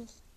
адрес